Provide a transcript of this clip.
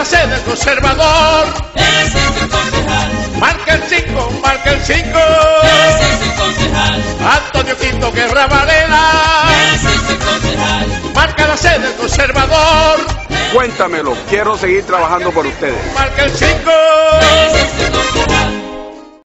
la sede del conservador. Concejal, Marca el 5, marca el 5. es concejal, Antonio Quinto Guerra Varela. es el concejal, Marca la sede del conservador. Cuéntamelo, quiero seguir trabajando por ustedes. Marca el 5.